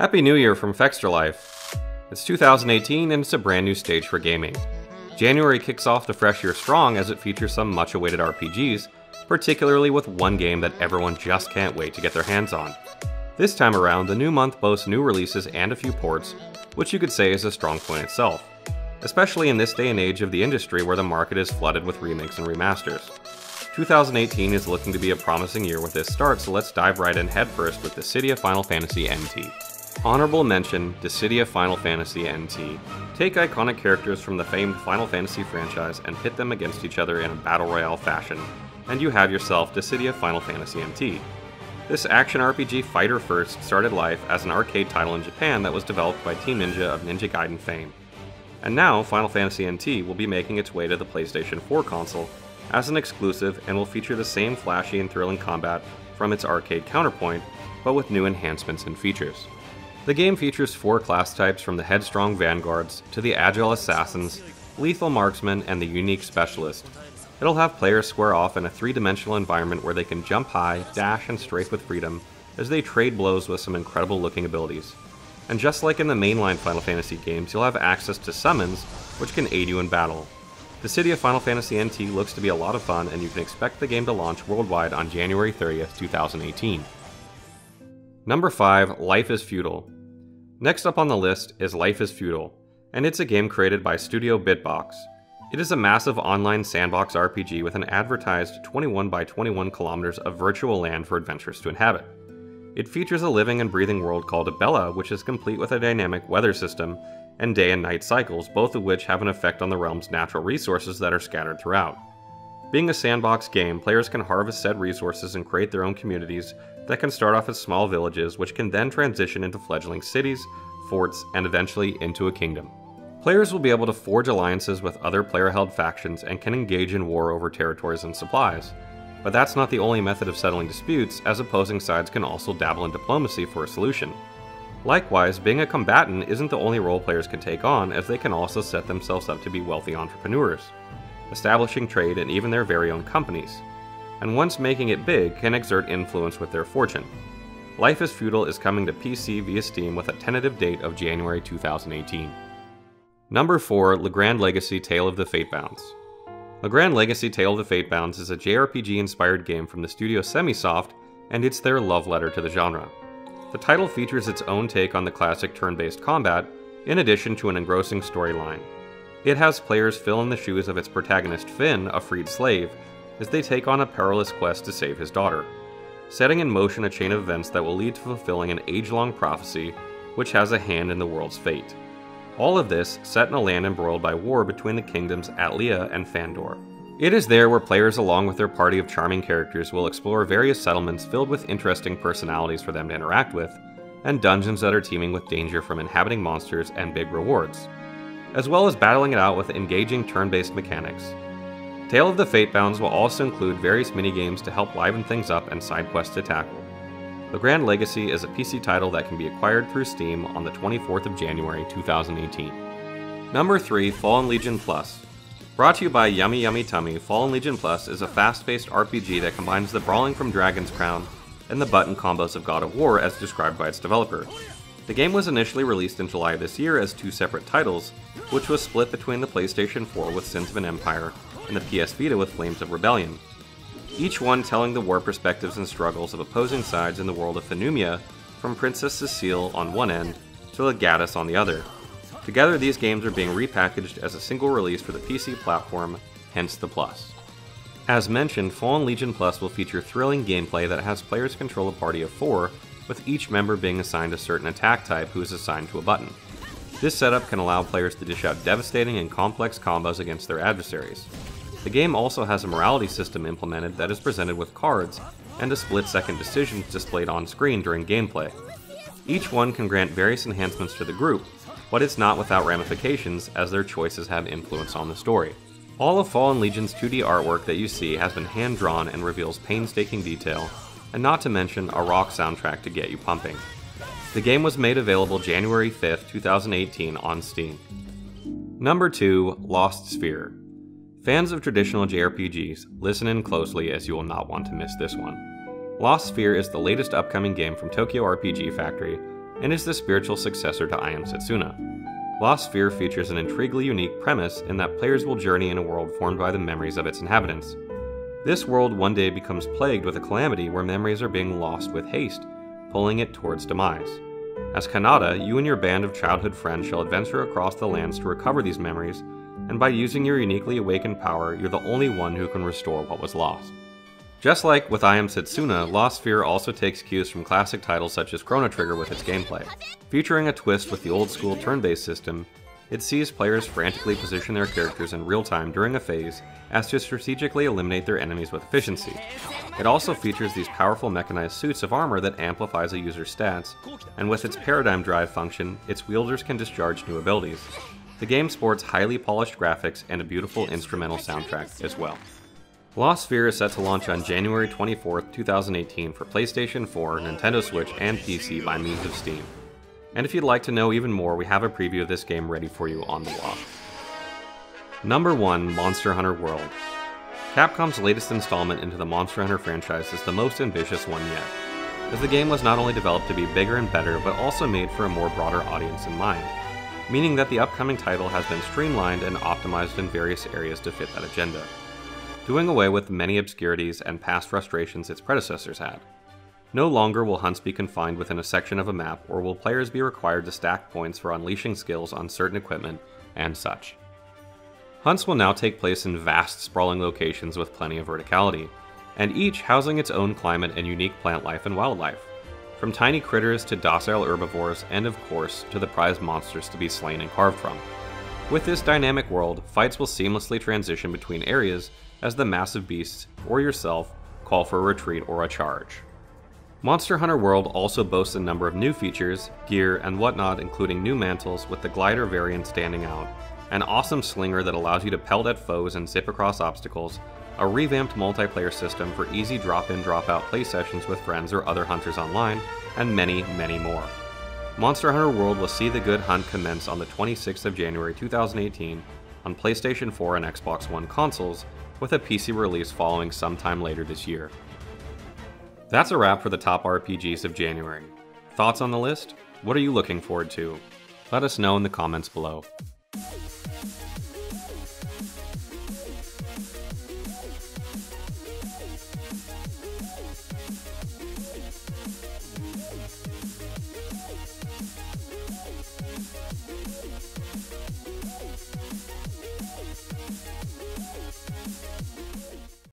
Happy New Year from Fextralife. It's 2018 and it's a brand new stage for gaming. January kicks off the fresh year strong as it features some much awaited RPGs, particularly with one game that everyone just can't wait to get their hands on. This time around, the new month boasts new releases and a few ports, which you could say is a strong point itself, especially in this day and age of the industry where the market is flooded with remakes and remasters. 2018 is looking to be a promising year with this start, so let's dive right in headfirst with the Dissidia Final Fantasy NT. Honorable mention Dissidia Final Fantasy NT. Take iconic characters from the famed Final Fantasy franchise and pit them against each other in a battle royale fashion, and you have yourself Dissidia Final Fantasy NT. This action RPG fighter first started life as an arcade title in Japan that was developed by Team Ninja of Ninja Gaiden fame. And now Final Fantasy NT will be making its way to the PlayStation 4 console as an exclusive and will feature the same flashy and thrilling combat from its arcade counterpoint, but with new enhancements and features. The game features four class types from the headstrong vanguards to the agile assassins, lethal marksmen, and the unique specialist. It'll have players square off in a three dimensional environment where they can jump high, dash, and strafe with freedom as they trade blows with some incredible looking abilities. And just like in the mainline Final Fantasy games, you'll have access to summons, which can aid you in battle. The Dissidia Final Fantasy NT looks to be a lot of fun, and you can expect the game to launch worldwide on January 30th, 2018. Number 5 Life is Feudal. Next up on the list is Life is Feudal, and it's a game created by Studio Bitbox. It is a massive online sandbox RPG with an advertised 21 by 21 kilometers of virtual land for adventurers to inhabit. It features a living and breathing world called Abella, which is complete with a dynamic weather system and day and night cycles, both of which have an effect on the realm's natural resources that are scattered throughout. Being a sandbox game, players can harvest said resources and create their own communities that can start off as small villages, which can then transition into fledgling cities, forts, and eventually into a kingdom. Players will be able to forge alliances with other player held factions and can engage in war over territories and supplies. But that's not the only method of settling disputes, as opposing sides can also dabble in diplomacy for a solution. Likewise, being a combatant isn't the only role players can take on, as they can also set themselves up to be wealthy entrepreneurs, establishing trade and even their very own companies, and once making it big, can exert influence with their fortune. Life is Feudal is coming to PC via Steam with a tentative date of January 2018. Number 4 Legrand Legacy Tale of the Fatebounds. Legrand Legacy Tale of the Fatebounds is a JRPG inspired game from the studio Semisoft, and it's their love letter to the genre. The title features its own take on the classic turn based combat, in addition to an engrossing storyline. It has players fill in the shoes of its protagonist Finn, a freed slave, as they take on a perilous quest to save his daughter, setting in motion a chain of events that will lead to fulfilling an age long prophecy which has a hand in the world's fate. All of this set in a land embroiled by war between the kingdoms Atlia and Fandor. It is there where players, along with their party of charming characters, will explore various settlements filled with interesting personalities for them to interact with, and dungeons that are teeming with danger from inhabiting monsters and big rewards, as well as battling it out with engaging turn based mechanics. Tale of the Fatebounds will also include various minigames to help liven things up and side quests to tackle. Legrand Legacy is a PC title that can be acquired through Steam on the 24th of January 2018. Number 3 Fallen Legion Plus Brought to you by Yummy Yummy Tummy, Fallen Legion Plus is a fast paced RPG that combines the brawling from Dragon's Crown and the button combos of God of War as described by its developer. The game was initially released in July this year as two separate titles, which was split between the PlayStation 4 with Sins of an Empire and the PS Vita with Flames of Rebellion. Each one telling the war perspectives and struggles of opposing sides in the world of Fenumia, from Princess Cecile on one end to Legatus on the other. Together, these games are being repackaged as a single release for the PC platform, hence the Plus. As mentioned, Fallen Legion Plus will feature thrilling gameplay that has players control a party of four, with each member being assigned a certain attack type who is assigned to a button. This setup can allow players to dish out devastating and complex combos against their adversaries. The game also has a morality system implemented that is presented with cards and a split second decision displayed on screen during gameplay. Each one can grant various enhancements to the group, but it's not without ramifications as their choices have influence on the story. All of Fallen Legion's 2D artwork that you see has been hand drawn and reveals painstaking detail, and not to mention a rock soundtrack to get you pumping. The game was made available January 5th, 2018 on Steam. Number 2 Lost Sphear. Fans of traditional JRPGs, listen in closely as you will not want to miss this one. Lost Sphear is the latest upcoming game from Tokyo RPG Factory and is the spiritual successor to I Am Setsuna. Lost Sphear features an intriguingly unique premise in that players will journey in a world formed by the memories of its inhabitants. This world one day becomes plagued with a calamity where memories are being lost with haste, pulling it towards demise. As Kanata, you and your band of childhood friends shall adventure across the lands to recover these memories, and by using your uniquely awakened power, you're the only one who can restore what was lost. Just like with I Am Setsuna, Lost Sphear also takes cues from classic titles such as Chrono Trigger with its gameplay. Featuring a twist with the old school turn based system, it sees players frantically position their characters in real time during a phase as to strategically eliminate their enemies with efficiency. It also features these powerful mechanized suits of armor that amplifies a user's stats, and with its paradigm drive function, its wielders can discharge new abilities. The game sports highly polished graphics and a beautiful instrumental soundtrack as well. Lost Sphear is set to launch on January 24, 2018 for PlayStation 4, Nintendo Switch, and PC by means of Steam. And if you'd like to know even more, we have a preview of this game ready for you on the blog. Number 1 Monster Hunter World. Capcom's latest installment into the Monster Hunter franchise is the most ambitious one yet, as the game was not only developed to be bigger and better, but also made for a more broader audience in mind, meaning that the upcoming title has been streamlined and optimized in various areas to fit that agenda doing away with many obscurities and past frustrations its predecessors had. No longer will hunts be confined within a section of a map, or will players be required to stack points for unleashing skills on certain equipment, and such. Hunts will now take place in vast, sprawling locations with plenty of verticality, and each housing its own climate and unique plant life and wildlife, from tiny critters to docile herbivores, and of course, to the prized monsters to be slain and carved from. With this dynamic world, fights will seamlessly transition between areas as the massive beasts, or yourself, call for a retreat or a charge. Monster Hunter World also boasts a number of new features, gear, and whatnot, including new mantles with the glider variant standing out, an awesome slinger that allows you to pelt at foes and zip across obstacles, a revamped multiplayer system for easy drop in drop out play sessions with friends or other hunters online, and many, many more. Monster Hunter World will see the good hunt commence on the 26th of January 2018 on PlayStation 4 and Xbox One consoles, with a PC release following sometime later this year. That's a wrap for the top RPGs of January. Thoughts on the list? What are you looking forward to? Let us know in the comments below.